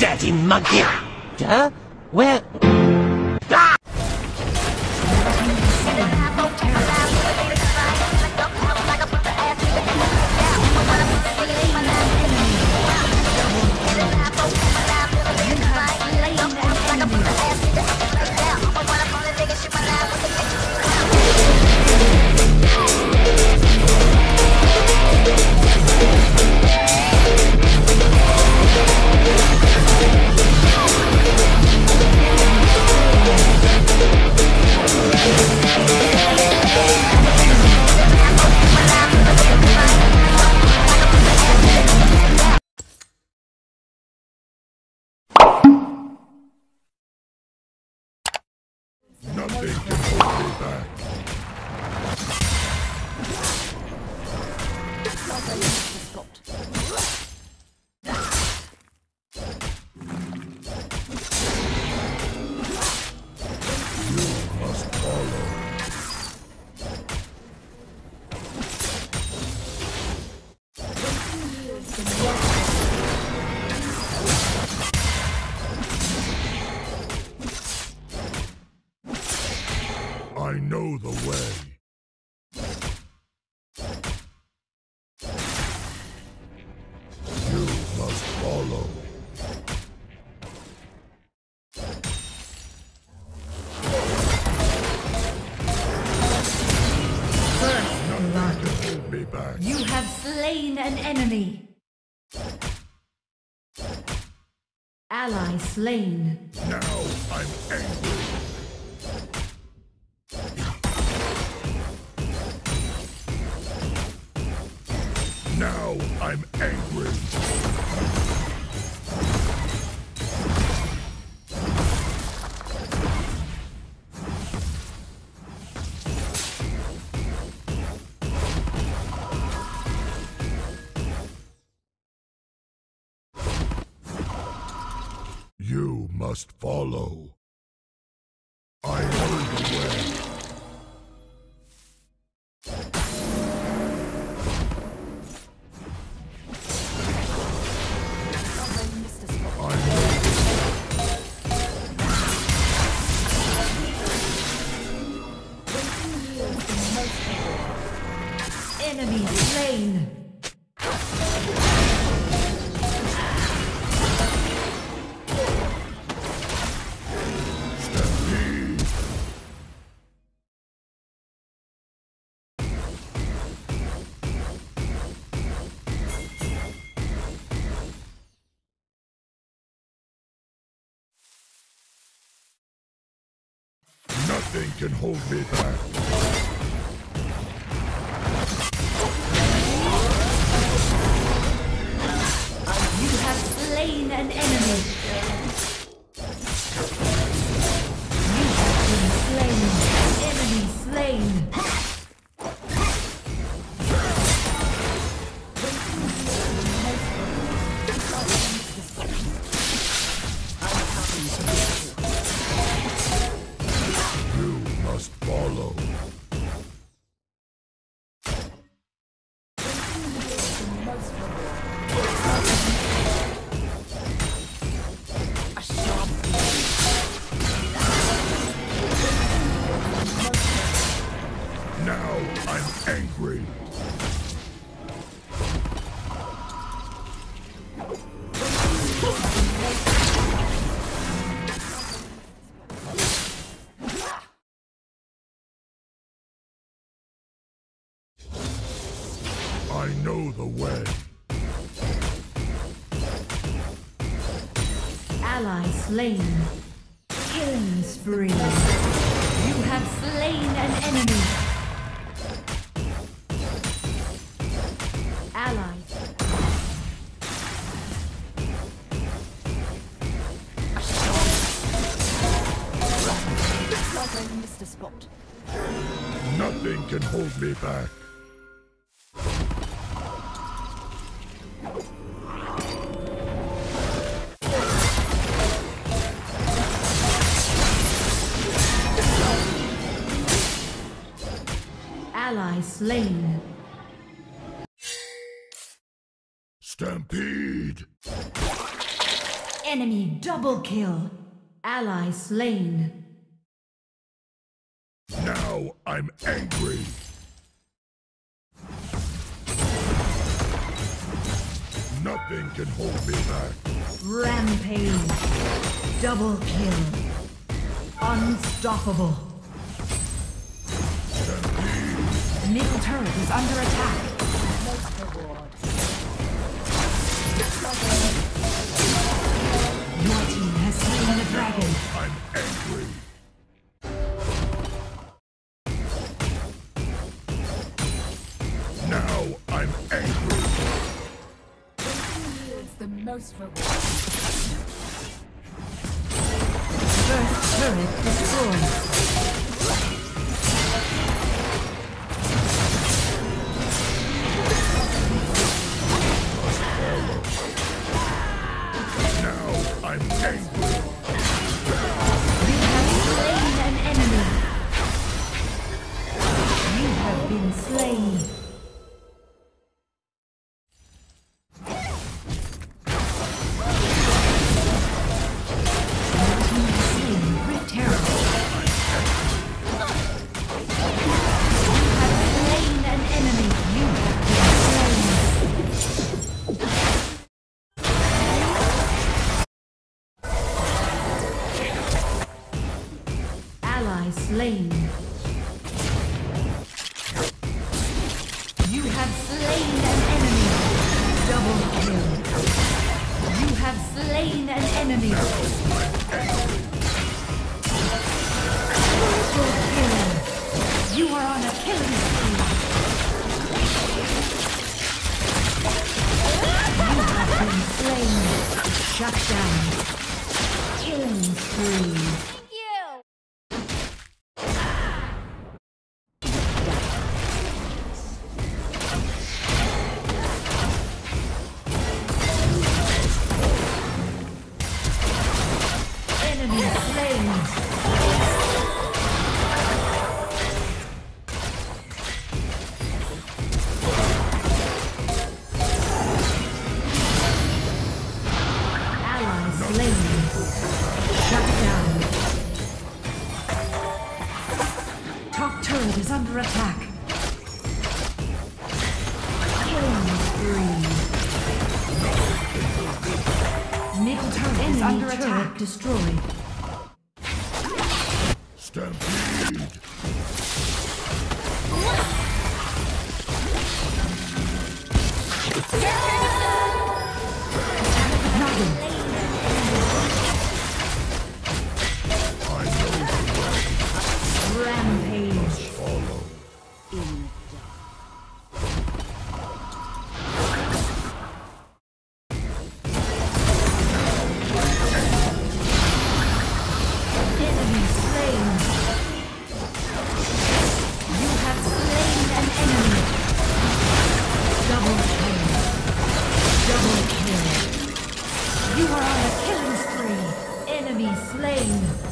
dirty monkey! Huh? Where? Nothing can hold me back. Have slain an enemy. Ally slain. Now I'm angry. Now I'm angry. Must follow. I know the way. Enemy slain. Nothing can hold me back. You have slain an enemy. Ally slain. Killing spree. You have slain an enemy. Ally. Nothing can hold me back. Slain. Stampede. Enemy double kill. Ally slain. Now I'm angry. Nothing can hold me back. Rampage. Double kill. Unstoppable. Middle turret is under attack. Your team has slain the dragon. I'm angry. Now I'm angry. The most rewarding. First turret destroyed. Slain. You have slain an enemy. Double kill. You have slain an enemy. Triple kill. You are on a killing spree. You have been slain. Shut down. Killing spree. Enemy slain. Under attack. Turret under attack. Destroyed. Stampede. Slain.